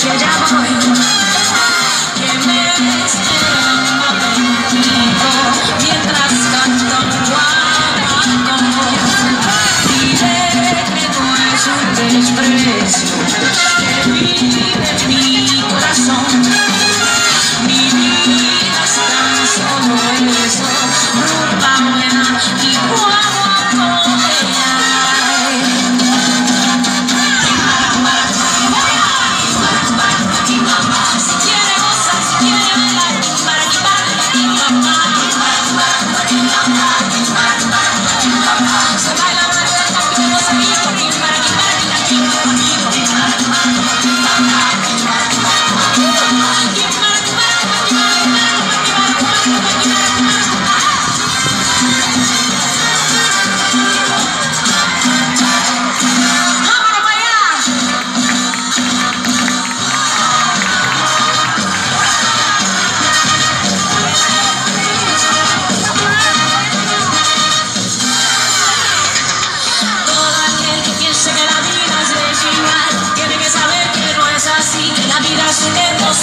treasure down.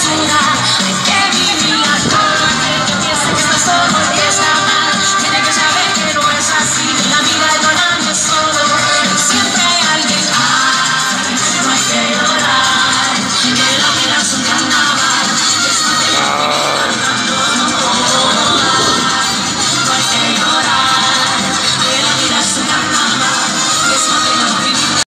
生涯。